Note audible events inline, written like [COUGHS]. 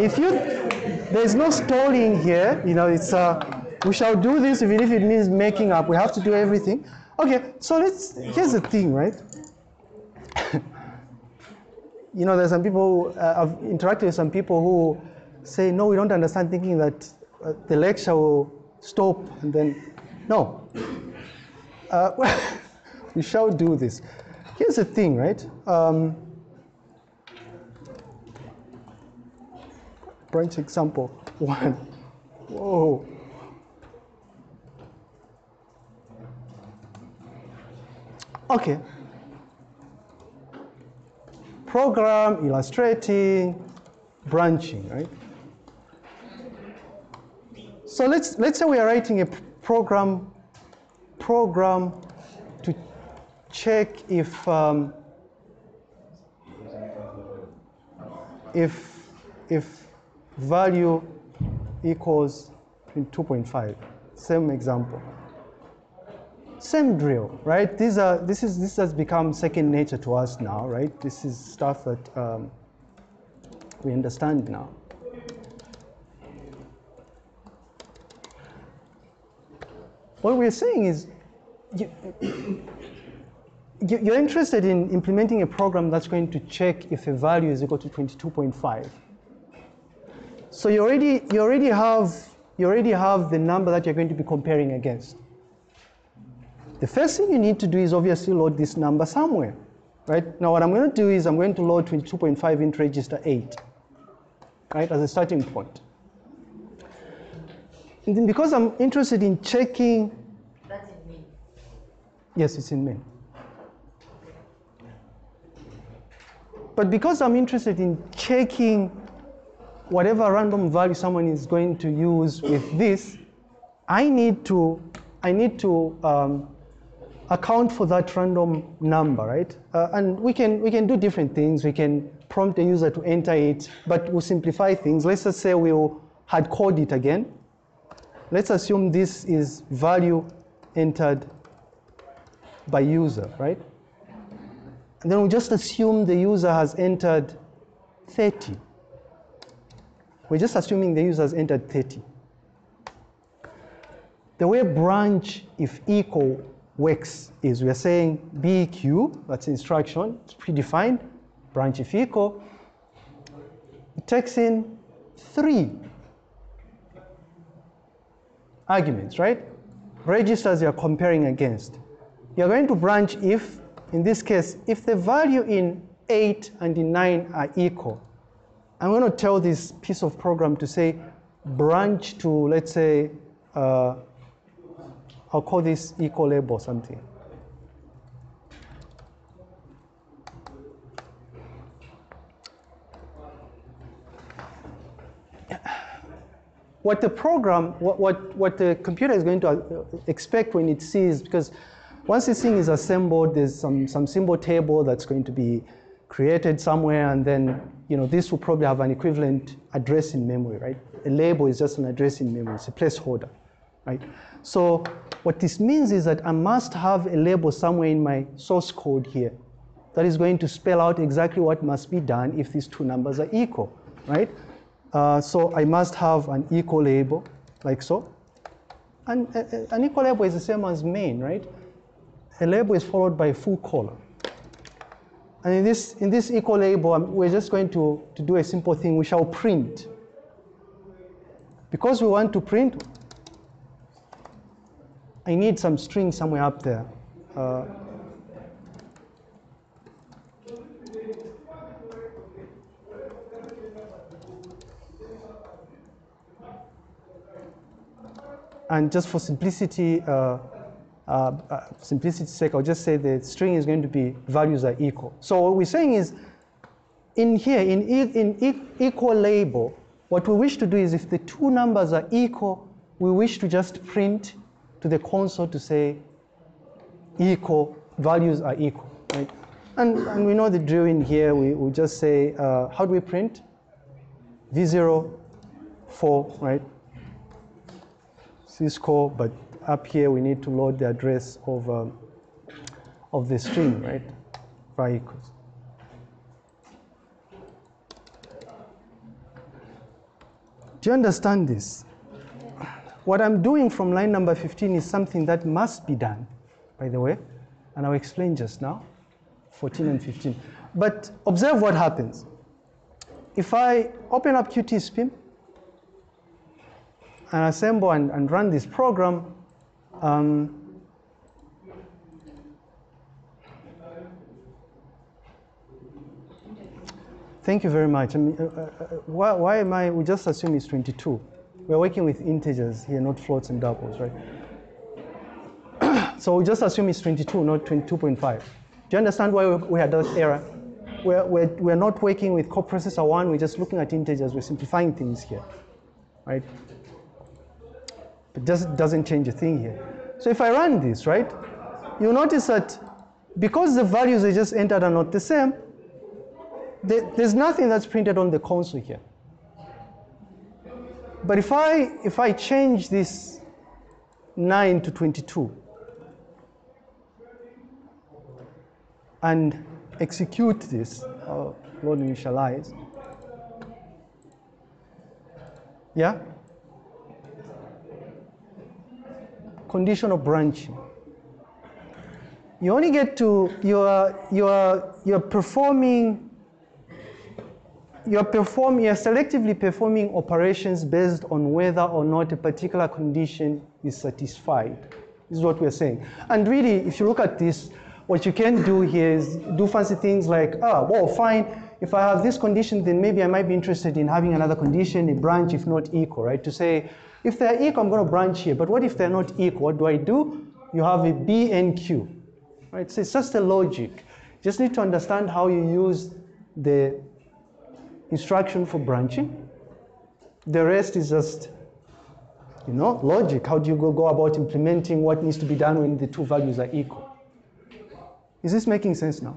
if you, there's no stalling here, you know, it's, uh, we shall do this even if it means making up. We have to do everything. Okay, so let's, here's the thing, right? [LAUGHS] you know, there's some people, uh, I've interacted with some people who say, no, we don't understand, thinking that uh, the lecture will stop and then, no. Uh, [LAUGHS] we shall do this. Here's the thing, right? Um, branch example one. Whoa. Okay. Program illustrating branching, right? So let's let's say we are writing a program program to check if um, if if value equals 2.5. Same example. Same drill, right? These are this is this has become second nature to us now, right? This is stuff that um, we understand now. What we're saying is, you, you're interested in implementing a program that's going to check if a value is equal to 22.5. So you already, you already have, you already have the number that you're going to be comparing against. The first thing you need to do is obviously load this number somewhere, right? Now what I'm going to do is I'm going to load 22.5 into register 8, right, as a starting point. And then because I'm interested in checking. That's in main. Yes, it's in main. But because I'm interested in checking whatever random value someone is going to use with this, I need to, I need to um, account for that random number, right? Uh, and we can, we can do different things. We can prompt the user to enter it, but we'll simplify things. Let's just say we'll hard code it again. Let's assume this is value entered by user, right? And then we just assume the user has entered 30. We're just assuming the user has entered 30. The way branch if equal works is we're saying BEQ, that's instruction, it's predefined, branch if equal. It takes in three arguments, right? Registers you're comparing against. You're going to branch if, in this case, if the value in 8 and in 9 are equal, I'm going to tell this piece of program to say branch to, let's say, uh, I'll call this equal label something. What the program, what, what, what the computer is going to uh, expect when it sees, because once this thing is assembled, there's some, some symbol table that's going to be created somewhere, and then you know this will probably have an equivalent address in memory, right? A label is just an address in memory, it's a placeholder, right? So what this means is that I must have a label somewhere in my source code here that is going to spell out exactly what must be done if these two numbers are equal, right? Uh, so I must have an equal label, like so. And uh, uh, an equal label is the same as main, right? A label is followed by a full colon. And in this, in this equal label, um, we're just going to, to do a simple thing. We shall print. Because we want to print, I need some string somewhere up there. Uh, and just for simplicity, uh, uh, uh, simplicity's sake, I'll just say the string is going to be values are equal. So what we're saying is, in here, in, e in e equal label, what we wish to do is if the two numbers are equal, we wish to just print to the console to say equal, values are equal, right? And, and we know the drill in here, we, we just say, uh, how do we print? V0, 4, right? syscall, but up here we need to load the address of, um, of the string, right? var equals. Do you understand this? What I'm doing from line number 15 is something that must be done, by the way, and I'll explain just now, 14 and 15. But observe what happens. If I open up QtSpim and assemble and, and run this program, um, Thank you very much. I mean, uh, uh, uh, why, why, am I, we just assume it's 22. We're working with integers here, not floats and doubles, right? [COUGHS] so we just assume it's 22, not 22.5. Do you understand why we had that error? We're, we're, we're not working with coprocessor one, we're just looking at integers, we're simplifying things here, right? But just doesn't change a thing here. So if I run this, right, you'll notice that because the values I just entered are not the same, there's nothing that's printed on the console here. But if I, if I change this 9 to 22 and execute this, uh, load initialize, yeah? Conditional branching. You only get to, you're, you're, you're performing you're performing, you're selectively performing operations based on whether or not a particular condition is satisfied. This is what we're saying. And really, if you look at this, what you can do here is do fancy things like, ah, well, fine, if I have this condition, then maybe I might be interested in having another condition, a branch if not equal, right? To say, if they're equal, I'm going to branch here. But what if they're not equal? What do I do? You have a B and Q, right? So it's just a logic. Just need to understand how you use the instruction for branching. The rest is just, you know, logic. How do you go, go about implementing what needs to be done when the two values are equal? Is this making sense now?